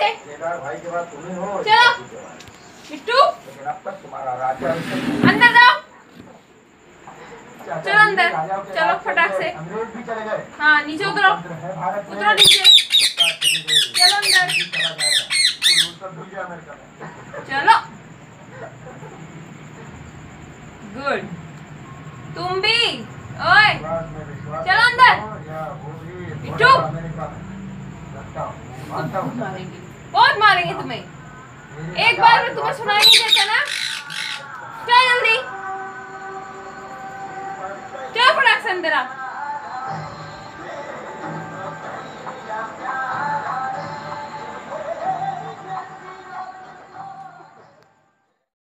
से। केदार भाई के बाद तुम ही हो और चलो। बिट्टू लेकिन अब तक तुम्हारा राजा अंदर जाओ। चलो अंदर। चलो फटाक से। हाँ नीचे उतरो। उतरो नीचे। चली अंदर। चला गुड। तुम भी। ओए। चलो अंदर। बिट्टू। थोड़ा बहुत मारेंगे तुम्हें। एक बार में तुम्हें सुनाई नहीं देता ना? क्या जल्दी। क्या प्रोडक्शन तेरा